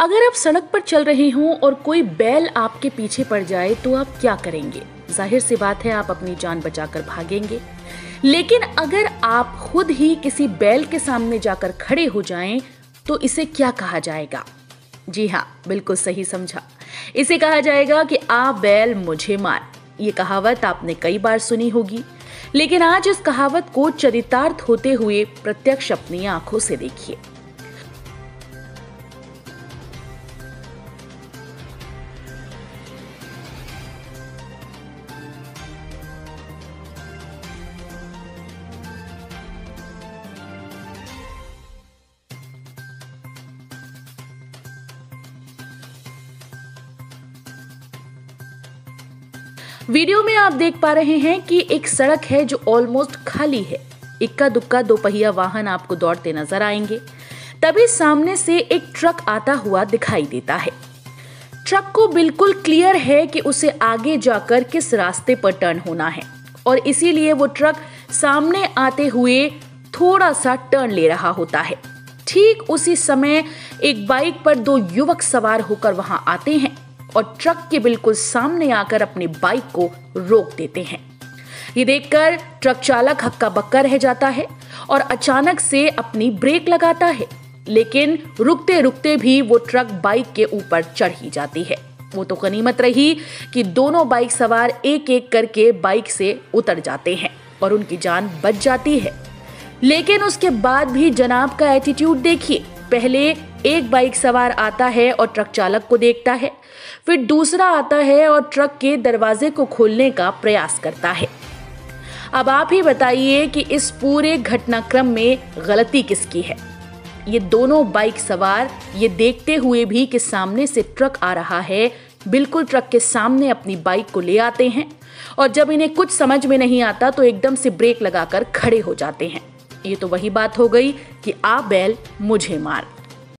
अगर आप सड़क पर चल रहे हों और कोई बैल आपके पीछे पड़ जाए तो आप क्या करेंगे? ज़ाहिर सी बात है, आप अपनी जान बचाकर भागेंगे। लेकिन अगर आप खुद ही किसी बैल के सामने जाकर खड़े हो जाएँ तो इसे क्या कहा जाएगा? जी हाँ बिल्कुल सही समझा। इसे कहा जाएगा कि, आ बैल, मुझे मार। ये कहावत आपने कई बार सुनी होगी। लेकिन आज इस कहावत को चरितार्थ होते हुए प्रत्यक्ष अपनी आँखों से देखिए। वीडियो में आप देख पा रहे हैं कि एक सड़क है जो ऑलमोस्ट खाली है। इक्का दुक्का दो पहिया वाहन आपको दौड़ते नज़र आएँगे। तभी सामने से एक ट्रक आता हुआ दिखाई देता है। ट्रक को बिल्कुल क्लियर है कि उसे आगे जाकर किस रास्ते पर टर्न होना है। और इसीलिए वो ट्रक सामने आते हुए थोड़ा सा टर्न ले रहा होता है। ठीक उसी समय एक बाइक पर दो युवक सवार होकर वहाँ आते हैं। और ट्रक के बिल्कुल सामने आकर अपनी बाइक को रोक देते हैं। ये देखकर ट्रक चालक हक्का बक्का रह जाता है और अचानक से अपनी ब्रेक लगाता है, लेकिन रुकते रुकते भी वो ट्रक बाइक के ऊपर चढ़ ही जाती है। वो तो गनीमत रही कि दोनों बाइक सवार एक एक करके बाइक से उतर जाते हैं और उनकी जान बच जाती है। लेकिन उसके बाद भी जनाब का एटीट्यूड देखिए। पहले एक बाइक सवार आता है और ट्रक चालक को देखता है। फिर दूसरा आता है और ट्रक के दरवाजे को खोलने का प्रयास करता है। अब आप ही बताइए कि इस पूरे घटनाक्रम में गलती किसकी है? ये दोनों बाइक सवार ये देखते हुए भी कि सामने से ट्रक आ रहा है, बिल्कुल ट्रक के सामने अपनी बाइक को ले आते हैं और जब इन्हें कुछ समझ में नहीं आता तो एकदम से ब्रेक लगाकर खड़े हो जाते हैं। ये तो वही बात हो गई कि आ बैल मुझे मार।